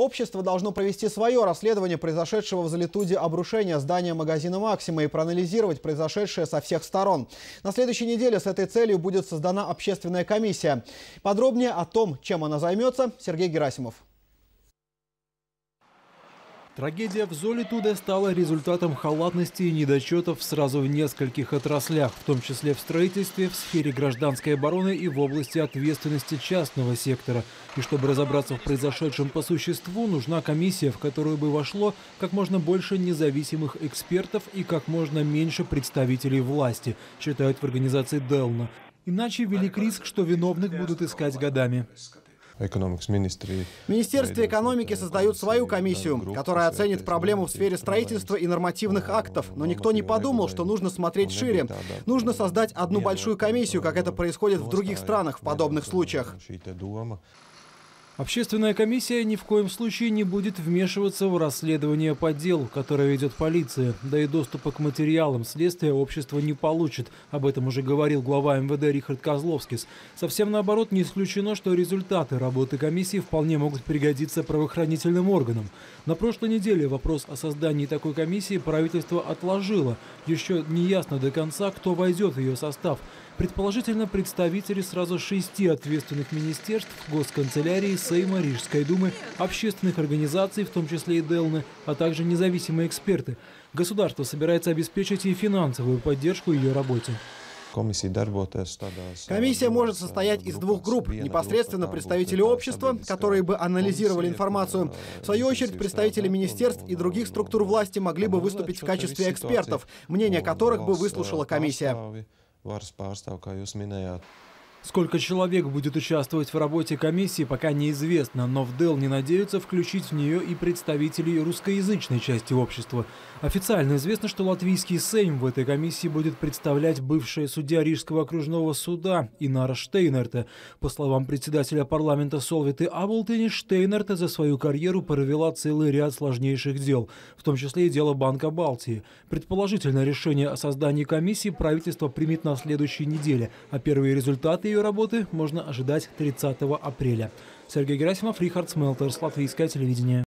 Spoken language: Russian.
Общество должно провести свое расследование произошедшего в Залитуде обрушения здания магазина «Максима» и проанализировать произошедшее со всех сторон. На следующей неделе с этой целью будет создана общественная комиссия. Подробнее о том, чем она займется, Сергей Герасимов. Трагедия в Золитуде стала результатом халатности и недочетов сразу в нескольких отраслях, в том числе в строительстве, в сфере гражданской обороны и в области ответственности частного сектора. И чтобы разобраться в произошедшем по существу, нужна комиссия, в которую бы вошло как можно больше независимых экспертов и как можно меньше представителей власти, считают в организации Делна. Иначе велик риск, что виновных будут искать годами. Министерство экономики создают свою комиссию, которая оценит проблему в сфере строительства и нормативных актов. Но никто не подумал, что нужно смотреть шире. Нужно создать одну большую комиссию, как это происходит в других странах в подобных случаях. Общественная комиссия ни в коем случае не будет вмешиваться в расследование по делу, которое ведет полиция. Да и доступа к материалам следствия общество не получит. Об этом уже говорил глава МВД Рихард Козловскис. Совсем наоборот, не исключено, что результаты работы комиссии вполне могут пригодиться правоохранительным органам. На прошлой неделе вопрос о создании такой комиссии правительство отложило. Еще не ясно до конца, кто войдет в ее состав. Предположительно, представители сразу шести ответственных министерств, госканцелярии, Сейма, Рижской думы, общественных организаций, в том числе и Делны, а также независимые эксперты. Государство собирается обеспечить и финансовую поддержку ее работе. Комиссия может состоять из двух групп. Непосредственно представители общества, которые бы анализировали информацию. В свою очередь, представители министерств и других структур власти могли бы выступить в качестве экспертов, мнение которых бы выслушала комиссия Сколько человек будет участвовать в работе комиссии, пока неизвестно, но в ДЭЛ не надеются включить в нее и представителей русскоязычной части общества. Официально известно, что латвийский Сейм в этой комиссии будет представлять бывшая судья Рижского окружного суда Инара Штейнерта. По словам председателя парламента Солвиты Аболтени, Штейнерта за свою карьеру провела целый ряд сложнейших дел, в том числе и дело Банка Балтии. Предположительно, решение о создании комиссии правительство примет на следующей неделе, а первые результаты ее работы можно ожидать 30 апреля. Сергей Герасимов, Рихард Смелтерс, Латвийское телевидение.